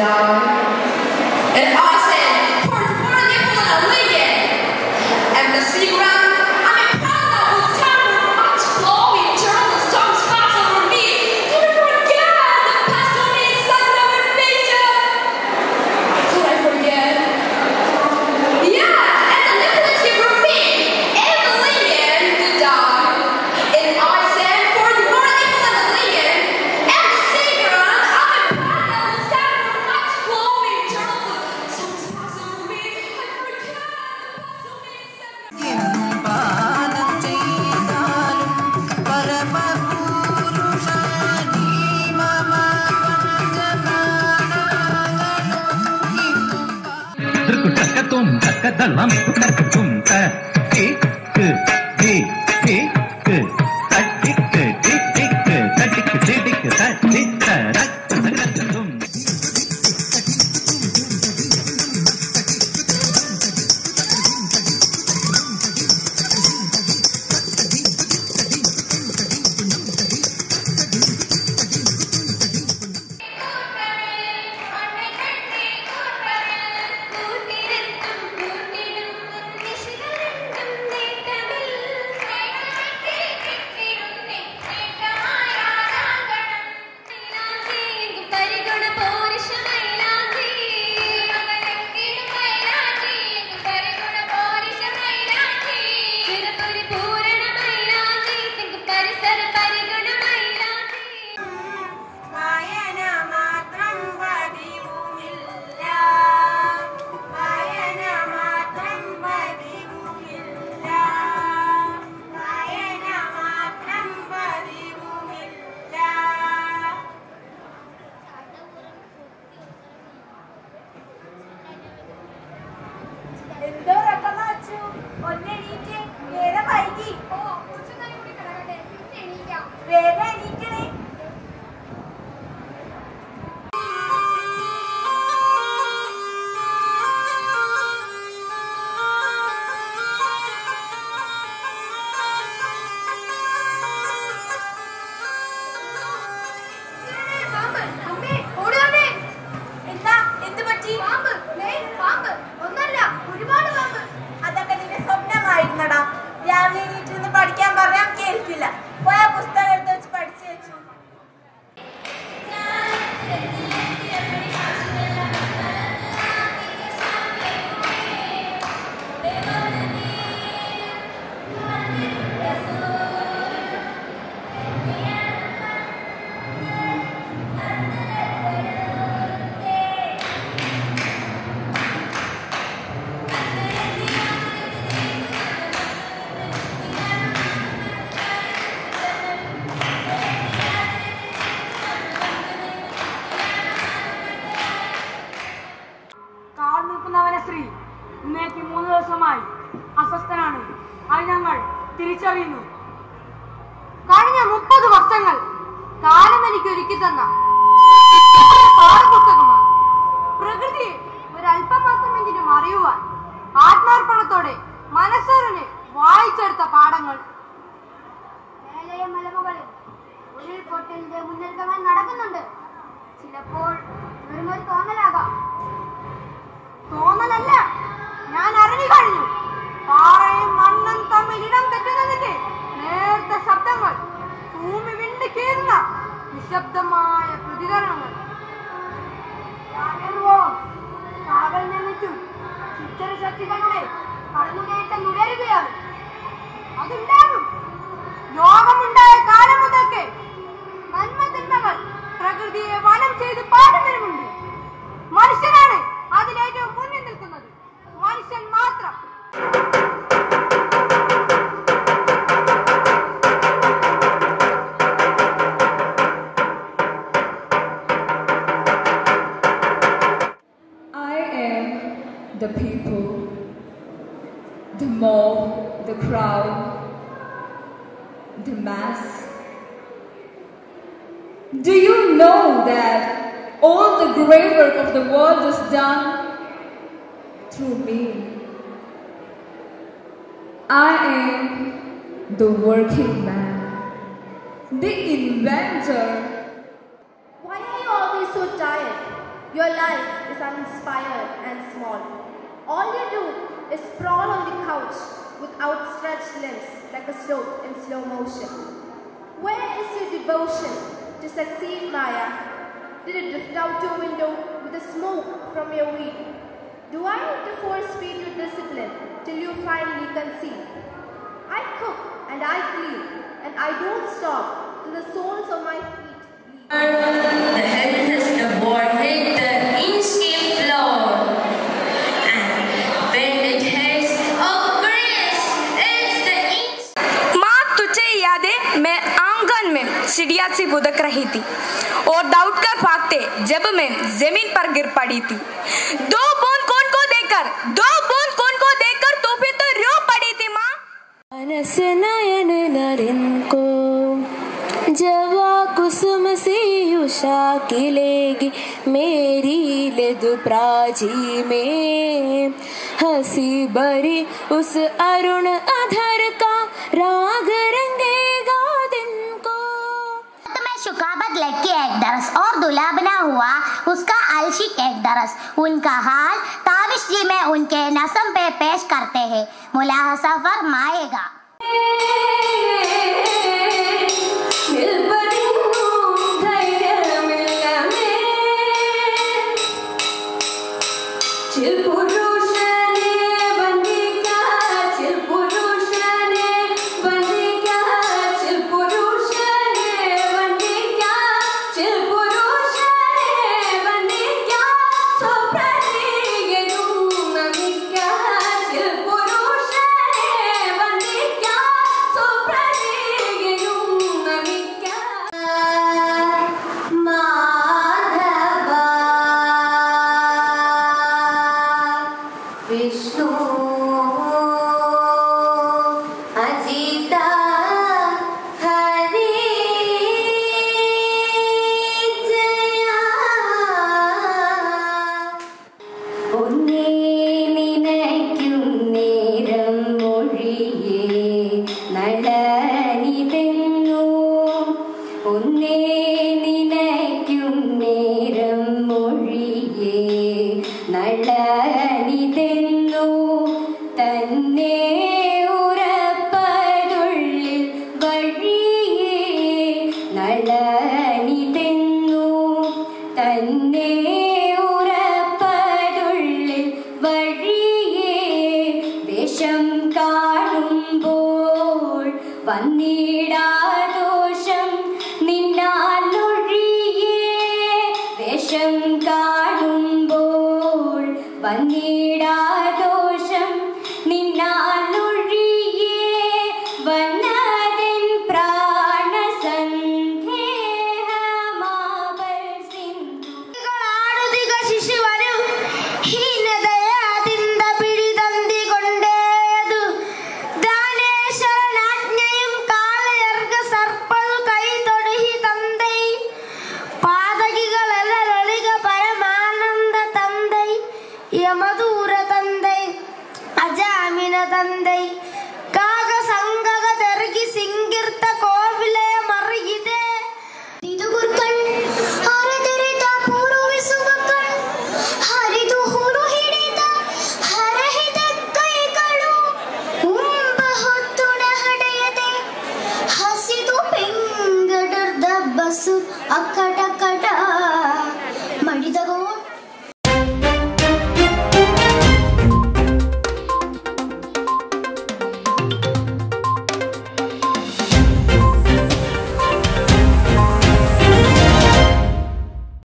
And I dan lampu. കഴിയുന്നു കഴിഞ്ഞ മുപ്പത് വർഷങ്ങൾ കാലം എനിക്ക് ഒരുക്കി തന്ന പാഠപുസ്തകമാണ്. പ്രകൃതിയെ ഒരല്പം മാത്രമെങ്കിലും അറിയുവാൻ ആത്മാർപ്പണത്തോടെ മനസ്സറിന് വായിച്ചെടുത്ത പാഠങ്ങൾ. മലമുകളിൽ ഉരുൾപൊട്ടലിന്റെ മുന്നൊരുക്കങ്ങൾ നടക്കുന്നുണ്ട്. പറഞ്ഞുകേട്ട് നുഴരുകയാണ്. അതുണ്ടാകും. യോഗമുണ്ടായ കാലം മുതൽക്കേ നന്മ തിന്മകൾ പ്രകൃതിയെ വനം ചെയ്ത് the world is done through me. I am the working man, the inventor. Why are you always so tired? Your life is uninspired and small. All you do is sprawl on the couch with outstretched limbs like a sloth in slow motion. Where is your devotion to succeed, Maya? Did it drift out your window with the smoke from your weed? Do I need to force feed you discipline till you finally concede? I cook and I clean and I don't stop till the soles of my feet bleed. The helpless the boy hit the inkscape floor. And when it hits, oh grace, it's the ink. माँ तुझे याद मैं आँगन में चिड़िया सी बुदक रही थी और दौड़कर पत्ते जब मैं ज़मीन पर गिर पड़ी थी। दो बूंद कौन को देकर, दो बूंद कौन को देकर तो फिर तो रो पड़ी थी माँ। नयन नरिन को जवा कुसुम से उषा खिलेगी मेरी ले दुप्राजी में। हसी बरी उस अरुण अधर शुकाबत के एक दरस और दूल्हा बना हुआ, उसका आलशी एक दरस। उनका हाल, ताविश जी में उनके नसम पे पेश करते हैं। मुलाहसा फरमाएगा നളനിതെന്നു തന്നെ ഉറപ്പതുള്ളിൽ വഴിയേ നളനിതെന്നു തന്നെ ഉറപ്പതുള്ളിൽ വഴിയേ വിഷം കാണുമ്പോൾ വന്നിടാ தந்தை. காக சங்கக தருகி சிங்கிர்த்த கோவிலே மறுகிதே திதுகுர்கண் ஹரதரித பூருவிசுವ ಕಣ್ ಹರಿದು ಹುರು ಹಿಡಿದ ಹರಹಿದ ಕೈಗಳು ಉಂಬ ಹೊತ್ತುಣ ಹಡೆಯದೆ ಹಸಿದು ಪಿಂಗಡರ್ದ ಬಸು ಅಕ್ಕಟ